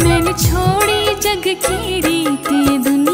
छोड़ी जग की रीति दुनिया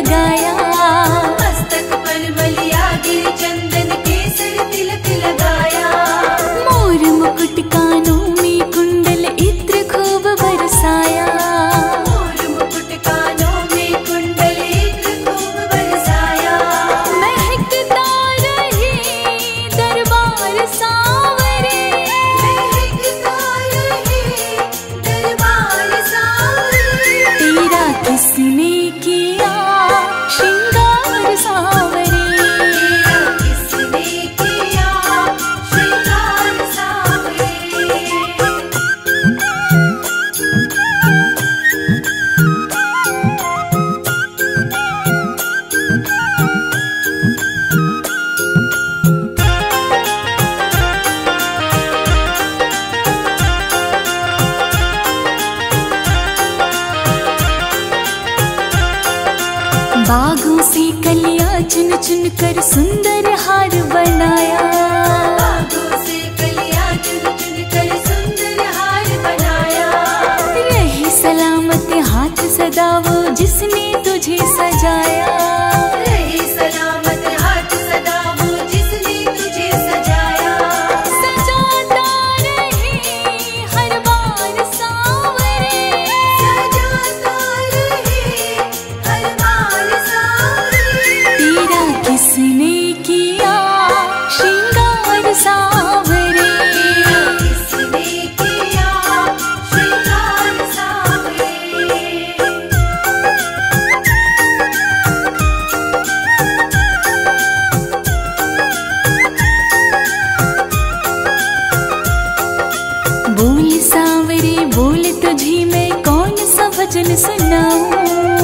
लगाया बागों से कलिया चुन चुन कर सुंदर हार बनाया। बोल सावरे बोल तुझी मैं कौन सा भजन सुनाऊं?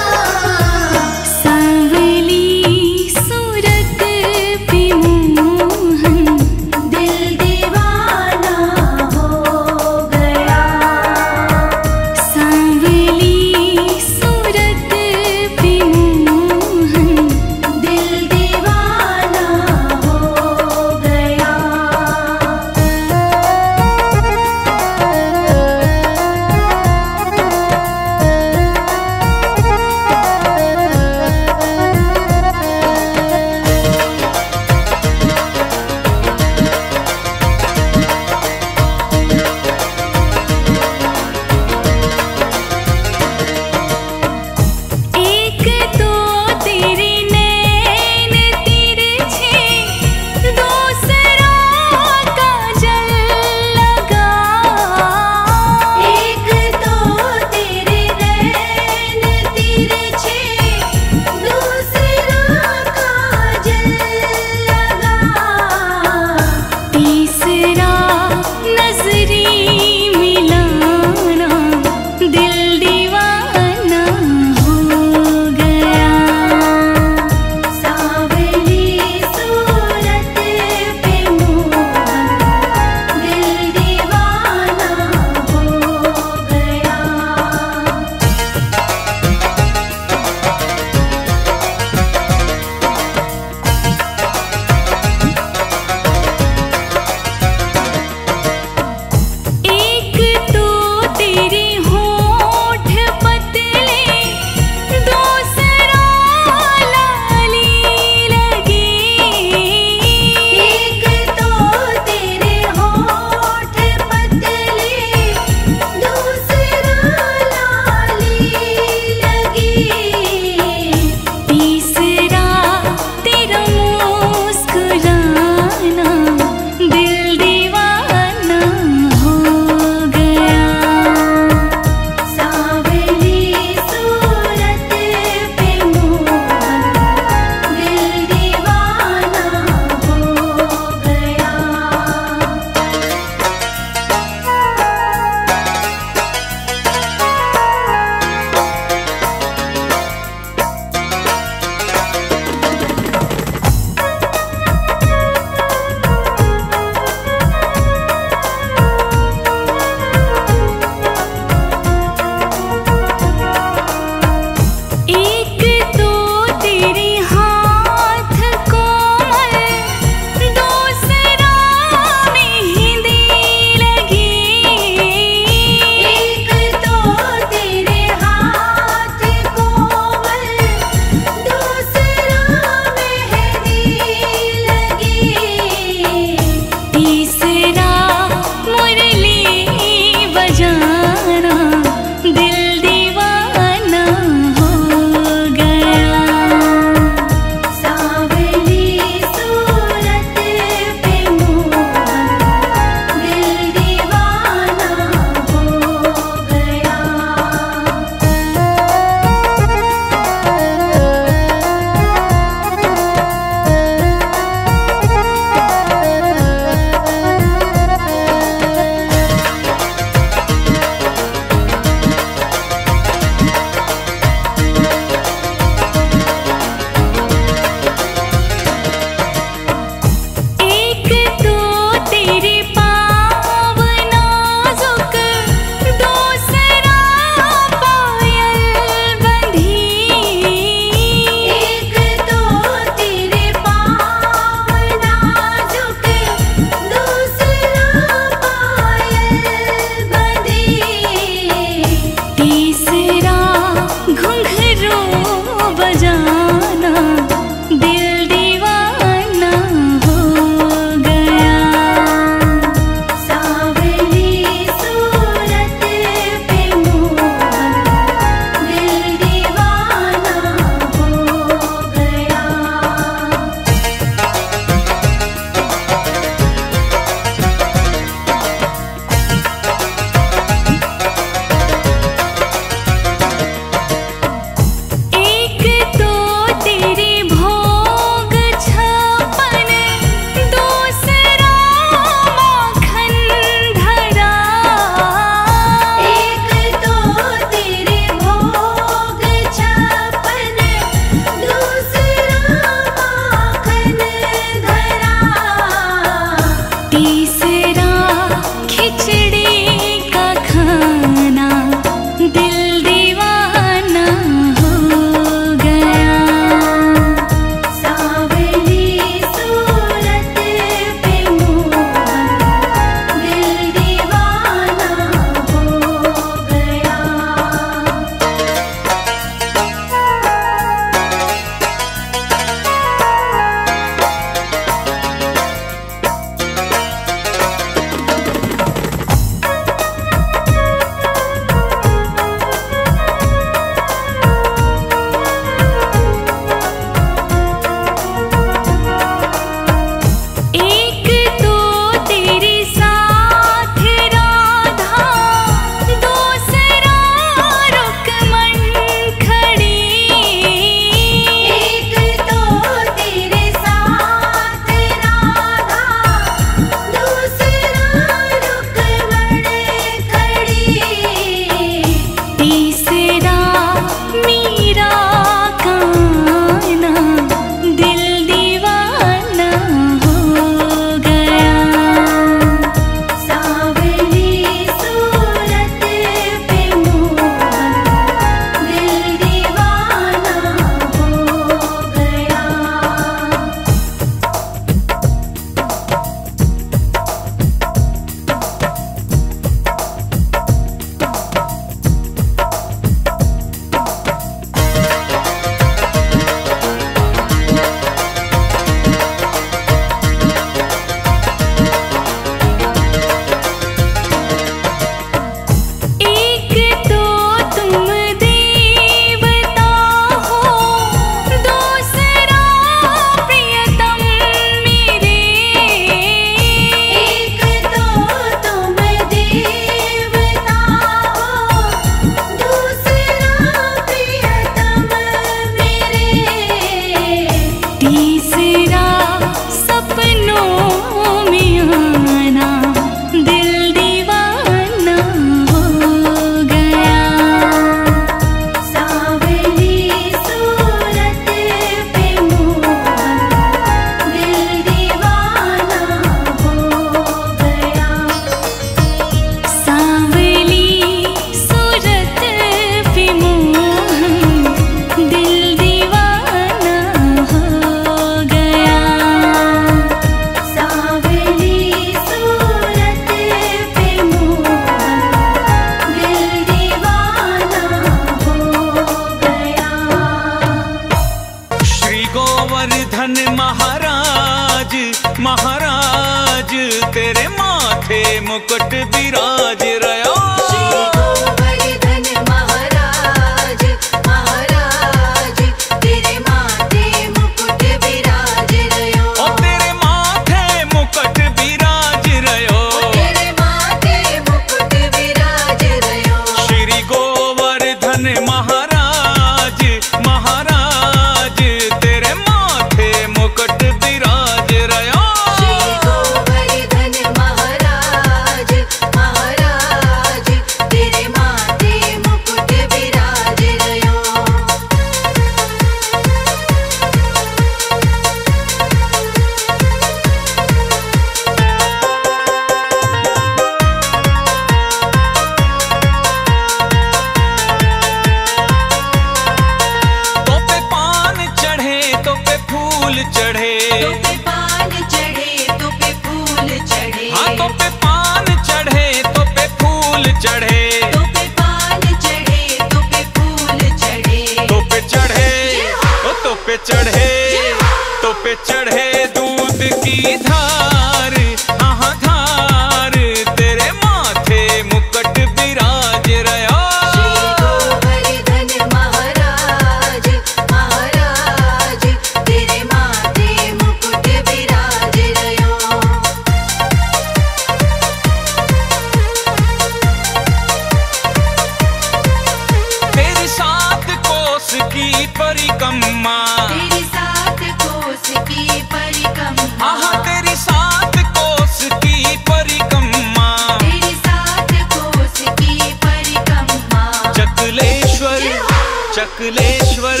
चकलेश्वर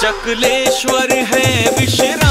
चकलेश्वर है विश्राम।